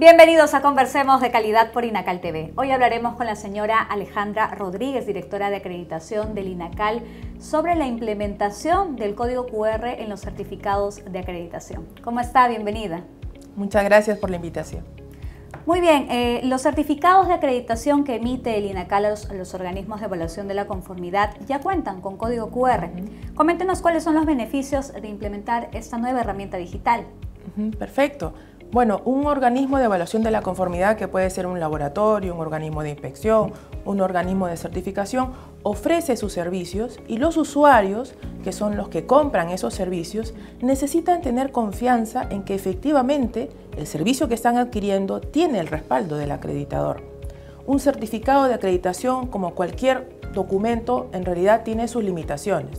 Bienvenidos a Conversemos de Calidad por INACAL TV. Hoy hablaremos con la señora Alejandra Rodríguez, directora de acreditación del INACAL, sobre la implementación del código QR en los certificados de acreditación. ¿Cómo está? Bienvenida. Muchas gracias por la invitación. Muy bien, eh, los certificados de acreditación que emite el INACAL a los, organismos de evaluación de la conformidad ya cuentan con código QR. Coméntenos cuáles son los beneficios de implementar esta nueva herramienta digital. Perfecto. Bueno, un organismo de evaluación de la conformidad, que puede ser un laboratorio, un organismo de inspección, un organismo de certificación, ofrece sus servicios y los usuarios, que son los que compran esos servicios, necesitan tener confianza en que efectivamente el servicio que están adquiriendo tiene el respaldo del acreditador. Un certificado de acreditación, como cualquier documento, en realidad tiene sus limitaciones.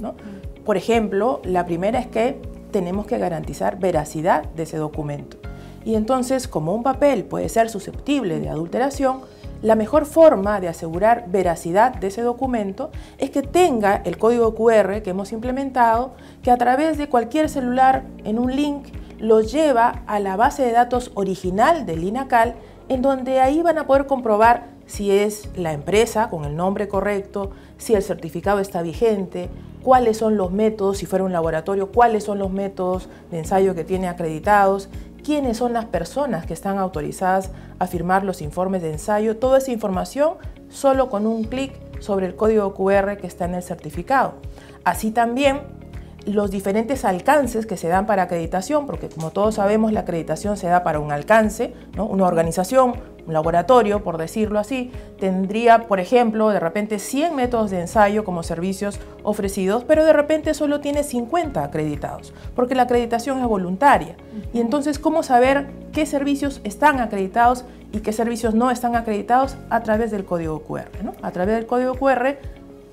Por ejemplo, la primera es que tenemos que garantizar veracidad de ese documento. Y entonces, como un papel puede ser susceptible de adulteración, la mejor forma de asegurar veracidad de ese documento es que tenga el código QR que hemos implementado, que a través de cualquier celular en un link lo lleva a la base de datos original del INACAL, en donde ahí van a poder comprobar si es la empresa con el nombre correcto, si el certificado está vigente, cuáles son los métodos, si fuera un laboratorio, cuáles son los métodos de ensayo que tiene acreditados quiénes son las personas que están autorizadas a firmar los informes de ensayo, toda esa información solo con un clic sobre el código QR que está en el certificado. Así también los diferentes alcances que se dan para acreditación, porque como todos sabemos la acreditación se da para un alcance, una organización, laboratorio, por decirlo así, tendría, por ejemplo, de repente 100 métodos de ensayo como servicios ofrecidos, pero de repente solo tiene 50 acreditados, porque la acreditación es voluntaria. Y entonces, ¿cómo saber qué servicios están acreditados y qué servicios no están acreditados? A través del código QR. A través del código QR,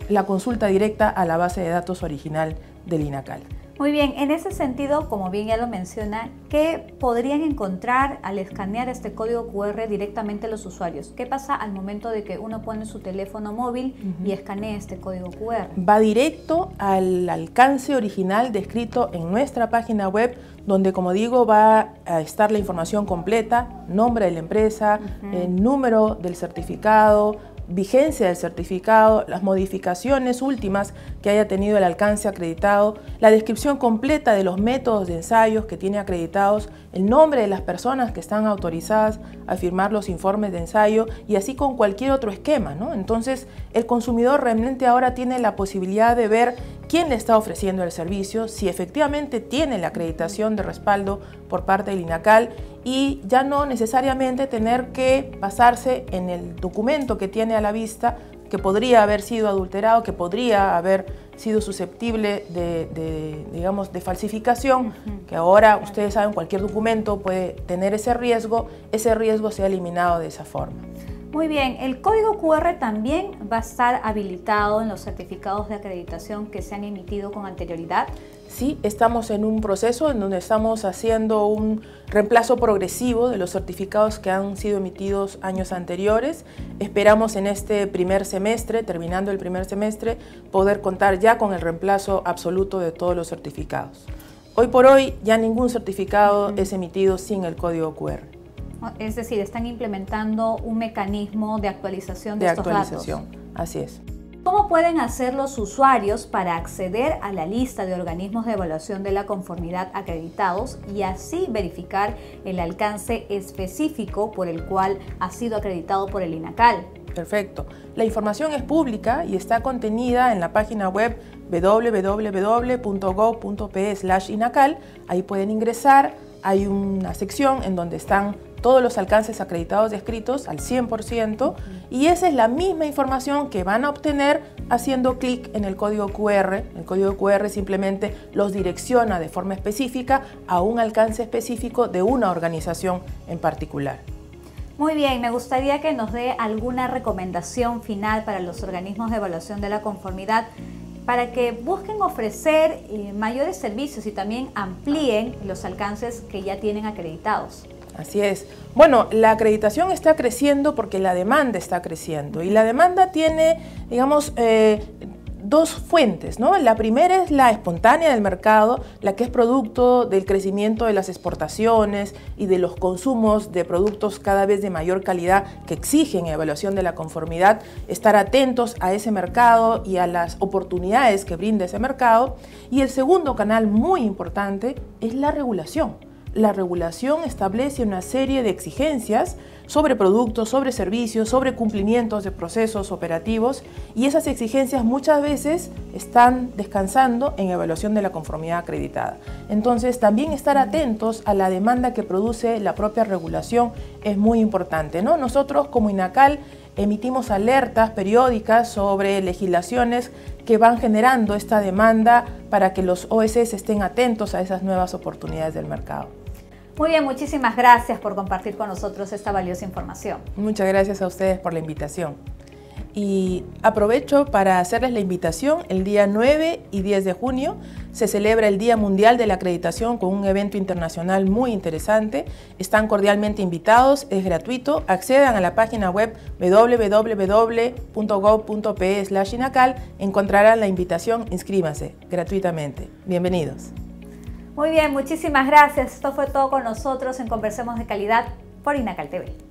la consulta directa a la base de datos original del INACAL. Muy bien, en ese sentido, como bien ya lo menciona, ¿qué podrían encontrar al escanear este código QR directamente los usuarios? ¿Qué pasa al momento de que uno pone su teléfono móvil y escanea este código QR? Va directo al alcance original descrito en nuestra página web, donde como digo va a estar la información completa, nombre de la empresa, el número del certificado, vigencia del certificado, las modificaciones últimas que haya tenido el alcance acreditado, la descripción completa de los métodos de ensayos que tiene acreditados, el nombre de las personas que están autorizadas a firmar los informes de ensayo y así con cualquier otro esquema. ¿no? Entonces, el consumidor realmente ahora tiene la posibilidad de ver quién le está ofreciendo el servicio, si efectivamente tiene la acreditación de respaldo por parte del INACAL y ya no necesariamente tener que basarse en el documento que tiene a la vista que podría haber sido adulterado, que podría haber sido susceptible de, digamos, de falsificación, que ahora ustedes saben cualquier documento puede tener ese riesgo, ese riesgo se ha eliminado de esa forma. Muy bien, el código QR también va a estar habilitado en los certificados de acreditación que se han emitido con anterioridad. Sí, estamos en un proceso en donde estamos haciendo un reemplazo progresivo de los certificados que han sido emitidos años anteriores. Esperamos en este primer semestre, terminando el primer semestre, poder contar ya con el reemplazo absoluto de todos los certificados. Hoy por hoy ya ningún certificado es emitido sin el código QR. Es decir, están implementando un mecanismo de actualización de, de actualización. Así es. ¿Cómo pueden hacer los usuarios para acceder a la lista de organismos de evaluación de la conformidad acreditados y así verificar el alcance específico por el cual ha sido acreditado por el INACAL? Perfecto. La información es pública y está contenida en la página web www.go.pe/inacal. Ahí pueden ingresar. Hay una sección en donde están todos los alcances acreditados descritos al 100% y esa es la misma información que van a obtener haciendo clic en el código QR. El código QR simplemente los direcciona de forma específica a un alcance específico de una organización en particular. Muy bien, me gustaría que nos dé alguna recomendación final para los organismos de evaluación de la conformidad para que busquen ofrecer eh, mayores servicios y también amplíen los alcances que ya tienen acreditados. Así es. Bueno, la acreditación está creciendo porque la demanda está creciendo y la demanda tiene, digamos, eh, dos fuentes, ¿no? La primera es la espontánea del mercado, la que es producto del crecimiento de las exportaciones y de los consumos de productos cada vez de mayor calidad que exigen evaluación de la conformidad, estar atentos a ese mercado y a las oportunidades que brinda ese mercado. Y el segundo canal muy importante es la regulación la regulación establece una serie de exigencias sobre productos, sobre servicios, sobre cumplimientos de procesos operativos y esas exigencias muchas veces están descansando en evaluación de la conformidad acreditada. Entonces, también estar atentos a la demanda que produce la propia regulación es muy importante. ¿no? Nosotros como INACAL emitimos alertas periódicas sobre legislaciones que van generando esta demanda para que los OSS estén atentos a esas nuevas oportunidades del mercado. Muy bien, muchísimas gracias por compartir con nosotros esta valiosa información. Muchas gracias a ustedes por la invitación. Y aprovecho para hacerles la invitación, el día 9 y 10 de junio se celebra el Día Mundial de la Acreditación con un evento internacional muy interesante. Están cordialmente invitados, es gratuito. Accedan a la página web www.gov.pe/inacal, encontrarán la invitación, inscríbanse gratuitamente. Bienvenidos. Muy bien, muchísimas gracias. Esto fue todo con nosotros en Conversemos de Calidad por Inacal TV.